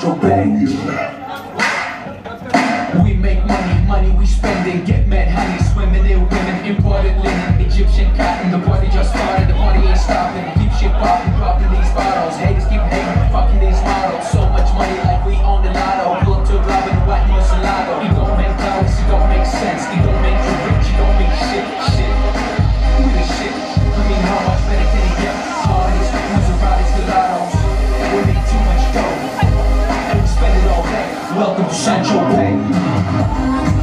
Metro Bay. We make money, money we spend and get mad, honey, swimming in women, imported linen, Egyptian cotton, the party just fucking Central Pay.